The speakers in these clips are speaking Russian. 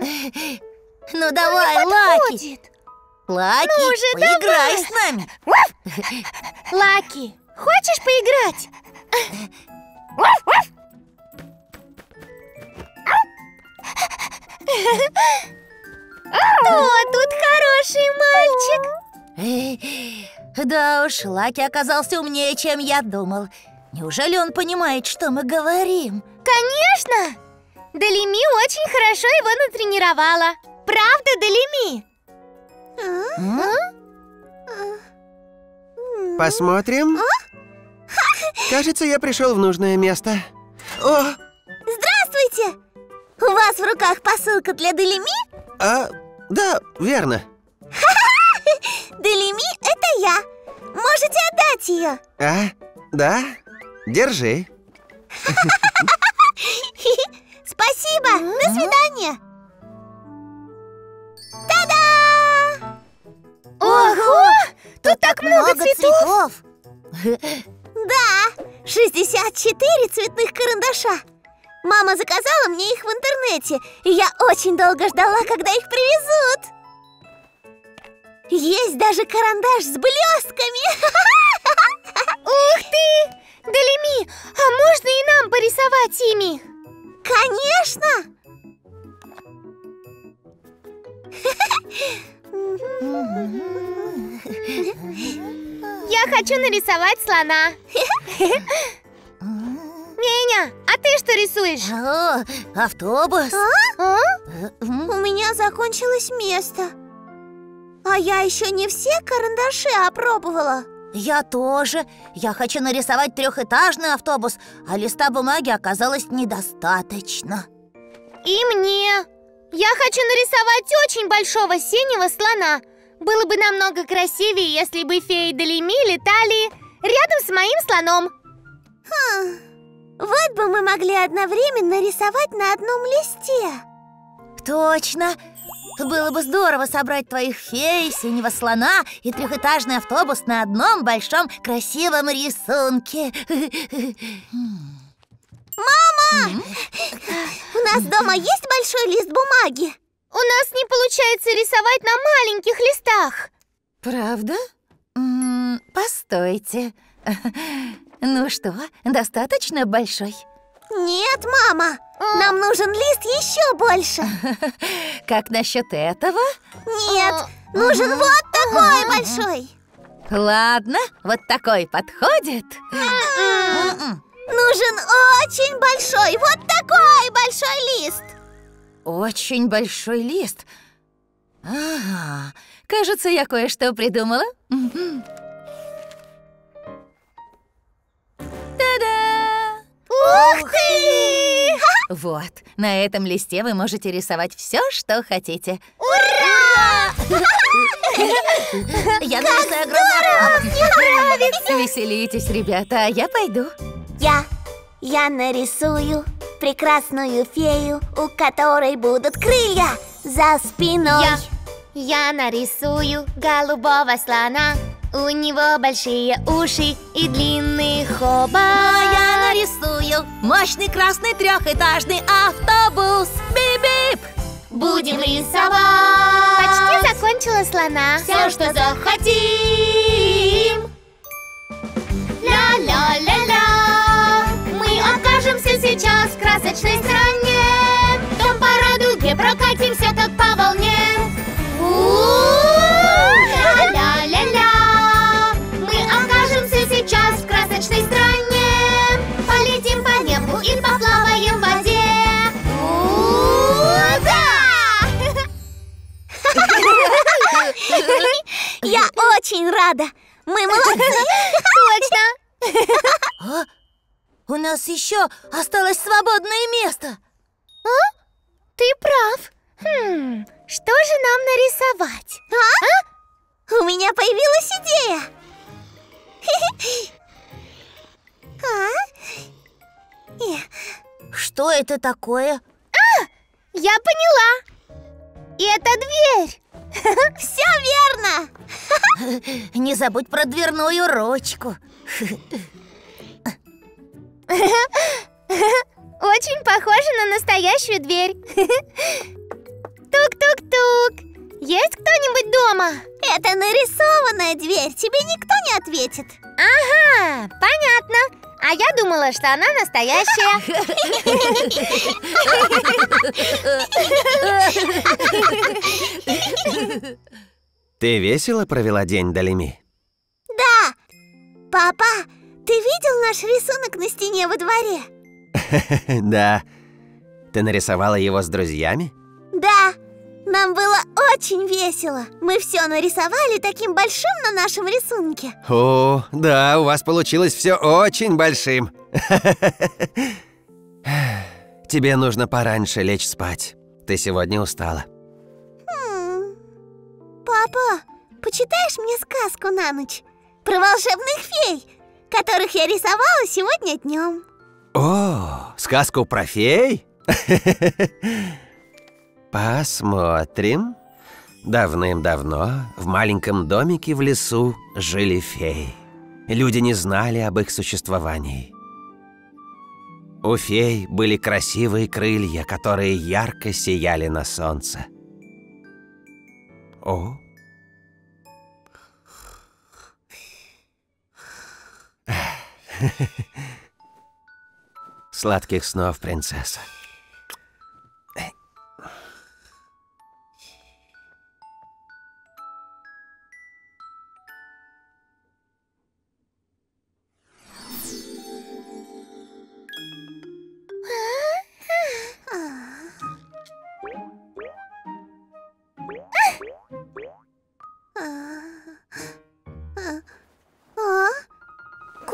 Ну давай, Лаки! Лаки, Ну уже поиграй давай. с нами! Лаки, хочешь поиграть? Кто тут хороший мальчик? Да уж, Лаки оказался умнее, чем я думал. Неужели он понимает, что мы говорим? Конечно! Далими очень хорошо его натренировала. Правда, Далими? М? Посмотрим. Кажется, я пришел в нужное место. О, Здравствуйте! У вас в руках посылка для Делими? а, да, верно. Делими — это я. Можете отдать ее. А, да, держи. Спасибо. До свидания. Та-да! Ого! Тут так много цветов! Да, 64 цветных карандаша. Мама заказала мне их в интернете, и я очень долго ждала, когда их привезут. Есть даже карандаш с блестками. нарисовать слона. Меня, а ты что рисуешь? О, автобус! А? Э, м? У меня закончилось место. А я еще не все карандаши опробовала. Я тоже. Я хочу нарисовать трехэтажный автобус, а листа бумаги оказалось недостаточно. И мне. Я хочу нарисовать очень большого синего слона. Было бы намного красивее, если бы феи Далими летали рядом с моим слоном. Вот бы мы могли одновременно рисовать на одном листе. Точно! Было бы здорово собрать твоих фей, синего слона и трехэтажный автобус на одном большом красивом рисунке. У нас дома есть большой лист бумаги? У нас не получается рисовать на маленьких листах. Правда? М, Постойте. Ну что, достаточно большой? Нет, мама. Нам нужен лист еще больше. Как насчет этого? Нет, нужен вот такой большой. Ладно, вот такой подходит. М-м. Нужен очень большой, вот такой большой лист. Очень большой лист. Ага, кажется, я кое-что придумала. Та-да! Ух ты! Вот, на этом листе вы можете рисовать все, что хотите. Ура! Я нарисую огромный автобус. Веселитесь, ребята, а я пойду. Я, я нарисую прекрасную фею, у которой будут крылья за спиной. Я, я нарисую голубого слона. У него большие уши и длинный хобот. А я нарисую мощный красный трехэтажный автобус. Бип-бип! Будем рисовать. Почти закончила слона. Все, что захотим. Ля-ля-ля-ля. Сейчас в красочной стране. Там по радуге прокатимся, как по волне. У-у-у. Еще осталось свободное место. Ты прав. Хм, что же нам нарисовать? У меня появилась идея. А? Э, Что это такое? Я поняла. Это дверь. Все верно. Не забудь про дверную ручку. Очень похоже на настоящую дверь. Есть кто-нибудь дома? Это нарисованная дверь, тебе никто не ответит Ага, понятно А я думала, что она настоящая Ты весело провела день, Далими? Да Папа, ты видел наш рисунок на стене во дворе? Да. Ты нарисовала его с друзьями? Да Нам было очень весело Мы все нарисовали таким большим на нашем рисунке О, да, у вас получилось все очень большим. Тебе нужно пораньше лечь спать. Ты сегодня устала. М. Папа, почитаешь мне сказку на ночь? Про волшебных фей, которых я рисовала сегодня днем О, сказку про фей? Посмотрим. Давным-давно в маленьком домике в лесу жили феи. Люди не знали об их существовании. У фей были красивые крылья, которые ярко сияли на солнце. О. Сладких снов, принцесса.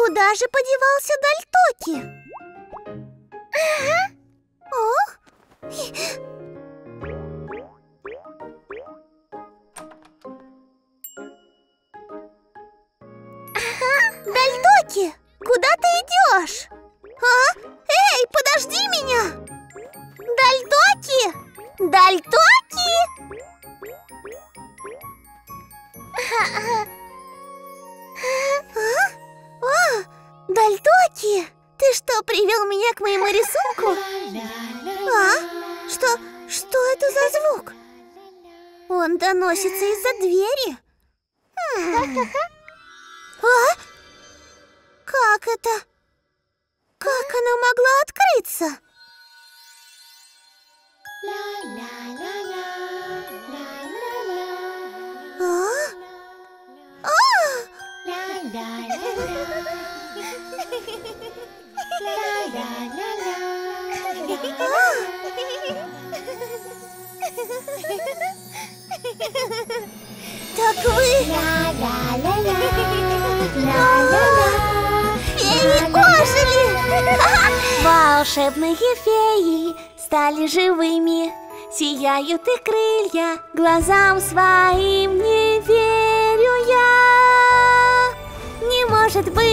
Куда же подевался Дальтоки? О? Дальтоки, двери. М. А? Как это? Как она могла открыться? А? Так вы... Феи ожили! Волшебные феи стали живыми Сияют их крылья, глазам своим не верю я. Не может быть.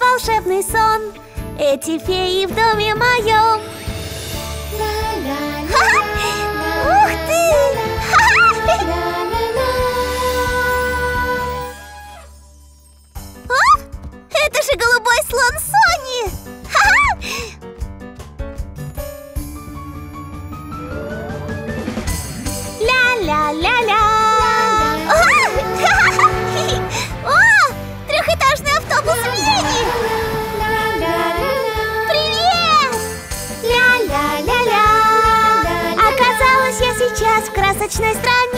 Волшебный сон. Эти феи в доме моем Это же голубой слон Сони! Ля-ля-ля-ля! О, трехэтажный автобус! Привет! Ля-ля-ля-ля! Оказалась я сейчас в красочной стране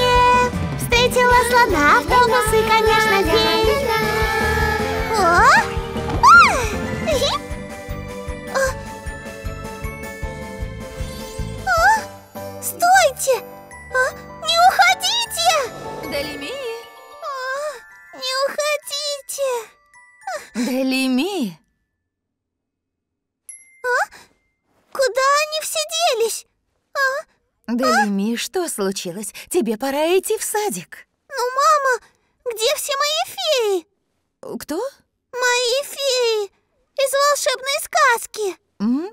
слона, автобус и, конечно, О! А! А! А! Стойте! А! Не уходите! Далими, А! Не уходите! Далими. Куда они все делись? Далими, что случилось? Тебе пора идти в садик. Ну, мама, где все мои феи? Кто? Мои феи из волшебной сказки. М?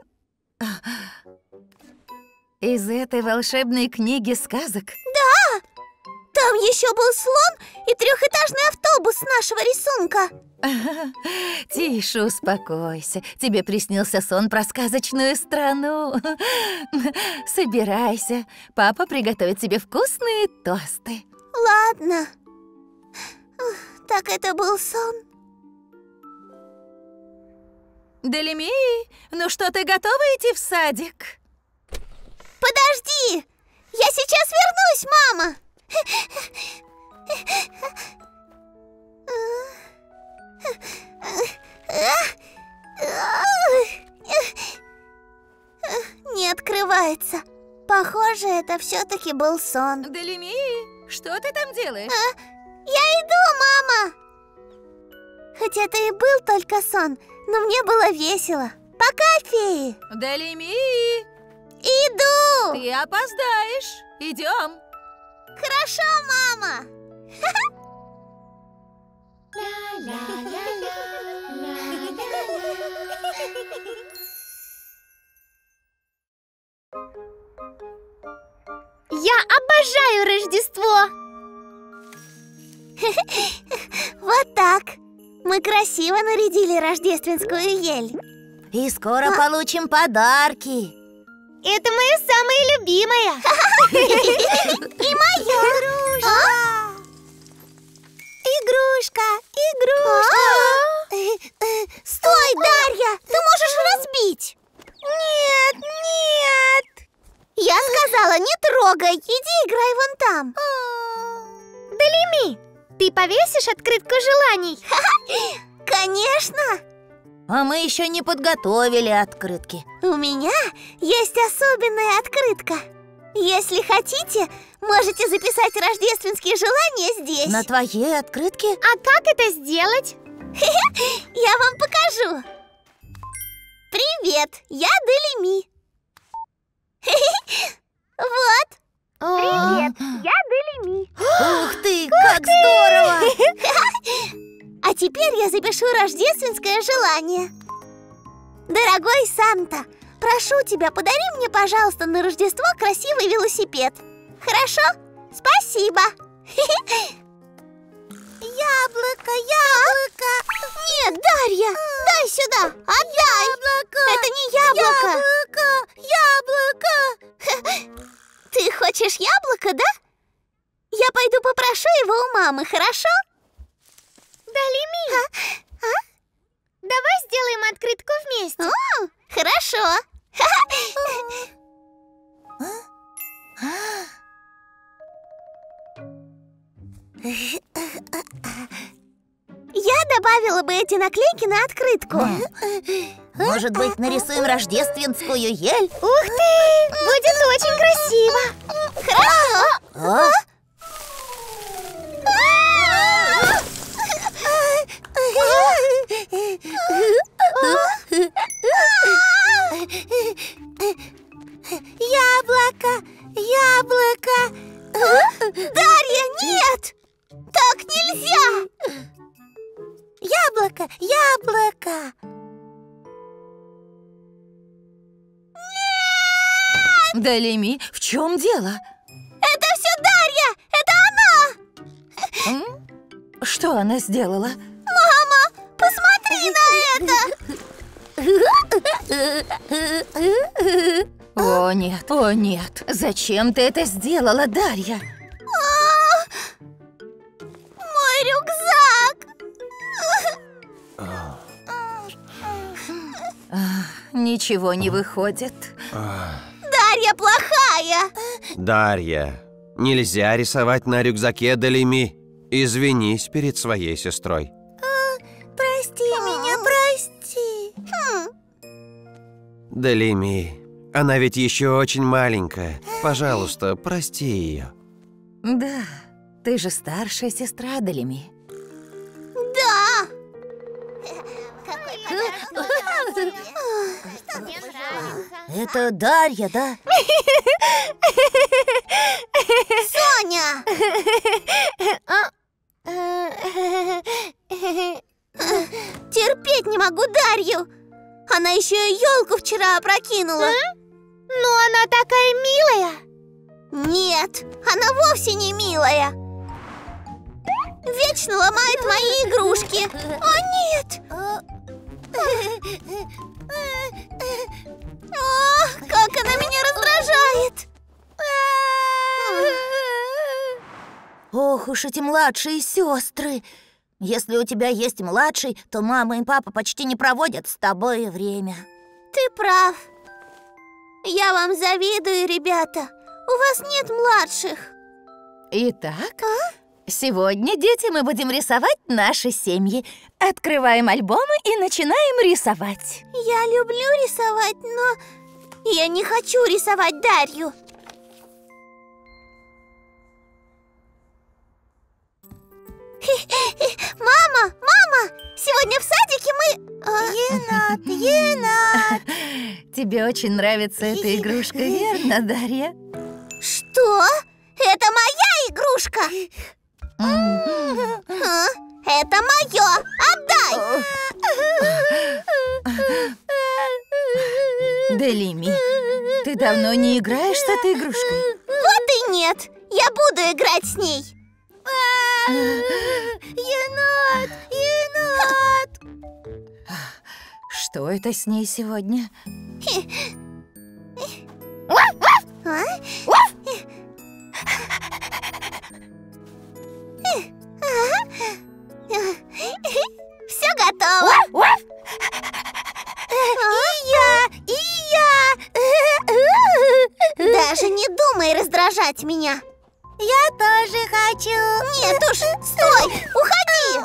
Из этой волшебной книги сказок? Там еще был слон и трехэтажный автобус нашего рисунка. Тише, успокойся. Тебе приснился сон про сказочную страну. Собирайся. Папа приготовит тебе вкусные тосты. Ладно. Так это был сон? Делими, ну что, ты готова идти в садик? Подожди! Я сейчас вернусь, мама! Не открывается. Похоже, это все-таки был сон. Делими, что ты там делаешь? Я иду, мама! Хоть это и был только сон, но мне было весело. Пока, феи! Делими, Иду! ты опоздаешь. Идем. Хорошо, мама! Я обожаю Рождество! Вот так. Мы красиво нарядили рождественскую ель. И скоро получим подарки. Это мое самое любимое! И моя игрушка. Игрушка, игрушка. Стой, Дарья, ты можешь разбить. Нет, нет. Я сказала, не трогай, иди играй вон там. Далими, ты повесишь открытку желаний? Конечно. А мы еще не подготовили открытки. У меня есть особенная открытка. Если хотите, можете записать рождественские желания здесь. На твоей открытке? А как это сделать? Я вам покажу. Привет, я Делими. Вот. Привет, я Делими. Ух ты, как здорово! А теперь я запишу рождественское желание. Дорогой Санта, прошу тебя, подари мне, пожалуйста, на Рождество красивый велосипед. Хорошо? Спасибо. Яблоко, яблоко. Нет, Дарья, дай сюда, отдай. Его у мамы, хорошо? Далими, давай сделаем открытку вместе. О, хорошо. Я добавила бы эти наклейки на открытку. Может быть, нарисуем рождественскую ель? Ух ты, будет очень красиво. Хорошо. А? Она сделала? Мама, посмотри на это! О нет, о нет, зачем ты это сделала, Дарья? А, Мой рюкзак! Ничего не выходит. Дарья плохая! Дарья, нельзя рисовать на рюкзаке Далими. Извинись перед своей сестрой. Прости меня, прости! Хм, Далими, она ведь еще очень маленькая. Пожалуйста, прости ее. Да, ты же старшая сестра Далими. Да! Это Дарья, да? Соня! не могу Дарью! Она еще и елку вчера опрокинула. Но она такая милая. Нет, она вовсе не милая. вечно ломает мои игрушки. О, нет! О, как она меня раздражает! Ох уж эти младшие сестры. Если у тебя есть младший, то мама и папа почти не проводят с тобой время. Ты прав. Я вам завидую, ребята. У вас нет младших. Итак, сегодня, дети, мы будем рисовать наши семьи. Открываем альбомы и начинаем рисовать. Я люблю рисовать, но я не хочу рисовать Дарью. Мама, мама, сегодня в садике мы... а, Енот, енот. Тебе очень нравится эта игрушка, верно, Дарья? Что? Это моя игрушка? А, Это мое. Отдай. Делими, ты давно не играешь с этой игрушкой? Вот и нет. Я буду играть с ней. Енот, енот. Что это с ней сегодня? Все готово. И я, и я. Даже не думай раздражать меня. Я тоже хочу. Нет уж, стой, уходи.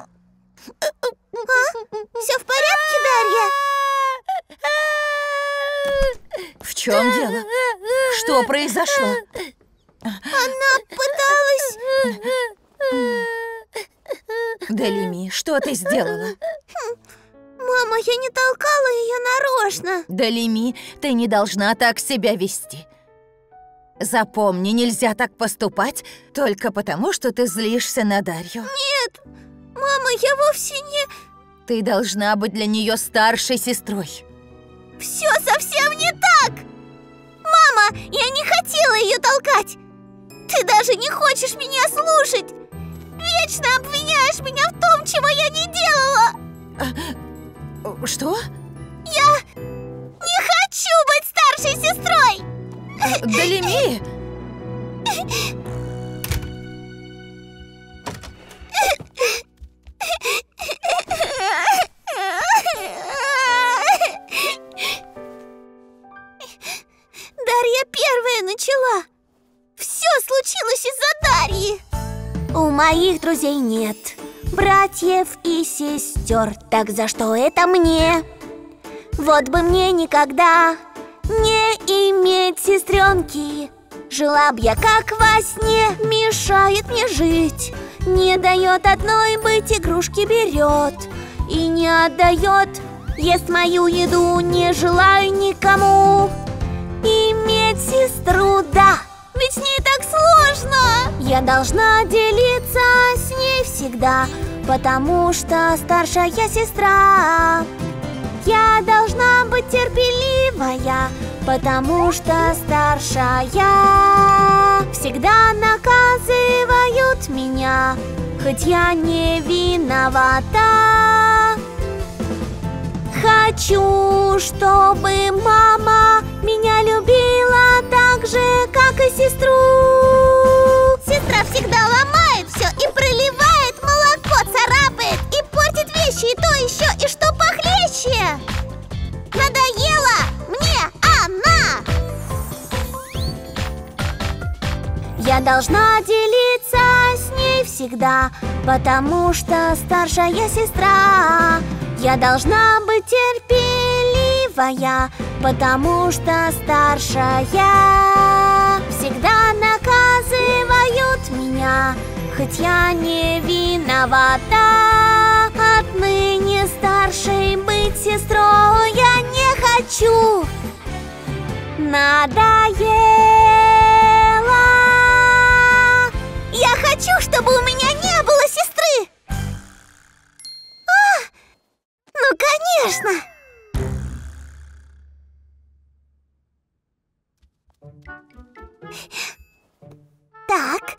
Все в порядке, Дарья? В чем дело? Что произошло? Она пыталась... Делими, что ты сделала? Мама, я не толкала ее нарочно. Делими, ты не должна так себя вести. Запомни, нельзя так поступать только потому, что ты злишься на Дарью. Нет, мама, я вовсе не... Ты должна быть для нее старшей сестрой. Все совсем не так! Мама, я не хотела ее толкать! Ты даже не хочешь меня слушать! Вечно обвиняешь меня в том, чего я не делала! Что? Не хочу быть старшей сестрой! Делими! Дарья первая начала! Все случилось из-за Дарьи! У моих друзей нет братьев и сестер, так за что это мне? Вот бы мне никогда не иметь сестренки. Жила б я как во сне, мешает мне жить. Не дает одной быть, игрушки берет. И не отдает, ест мою еду Не желаю никому. Иметь сестру, да Ведь с ней так сложно. Я должна делиться с ней всегда Потому что старшая сестра я должна быть терпеливая, потому что старшая Всегда наказывают меня, хоть я не виновата. Хочу, чтобы мама меня любила так же, как и сестру. Сестра всегда ломает все и проливает молоко, царапает и портит вещи и то еще, и что похлеще Надоела мне! Она! Я должна делиться с ней всегда Потому что старшая сестра. Я должна быть терпеливая Потому что старшая Всегда наказывают меня Хоть я не виновата Отныне старшей быть сестрой я не хочу. Надоело. Я хочу, чтобы у меня не было сестры. А, ну конечно. Так,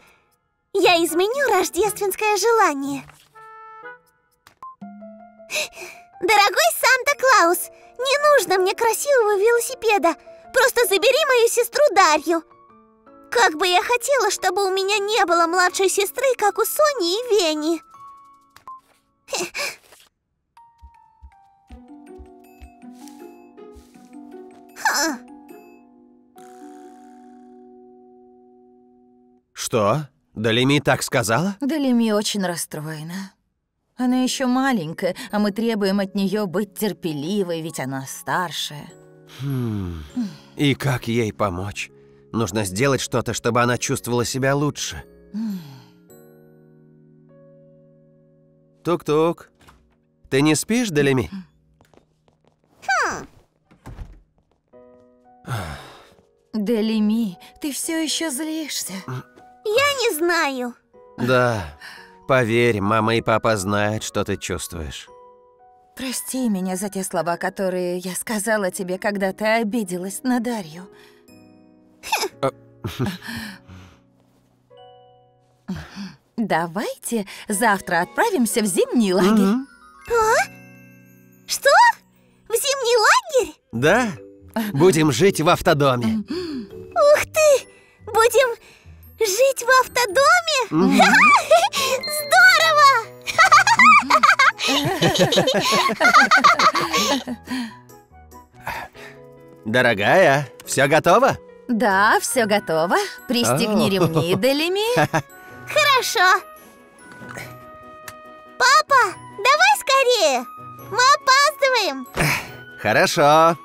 Я изменю рождественское желание. Дорогой Санта-Клаус, не нужно мне красивого велосипеда. Просто забери мою сестру Дарью. Как бы я хотела, чтобы у меня не было младшей сестры, как у Сони и Вени. Ха. Что? Далеми так сказала? Далеми очень расстроена. Она еще маленькая, а мы требуем от нее быть терпеливой, ведь она старшая. Хм. И как ей помочь? Нужно сделать что-то, чтобы она чувствовала себя лучше. Тук-тук. Ты не спишь, Далеми? Делими, ты все еще злишься. Я не знаю. Да. Поверь, мама и папа знают, что ты чувствуешь. Прости меня за те слова, которые я сказала тебе, когда ты обиделась на Дарью. Давайте завтра отправимся в зимний лагерь. Что? В зимний лагерь? Да? Будем жить в автодоме. Ух ты! Будем жить в автодоме? Дорогая, все готово? Да, все готово. Пристегни О. ремни, Делими. Хорошо. Папа, давай скорее. Мы опаздываем. Хорошо.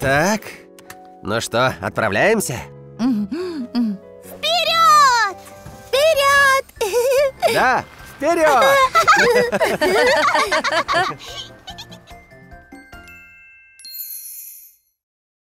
Так, ну что, отправляемся? Вперед! Вперед! Да, вперед!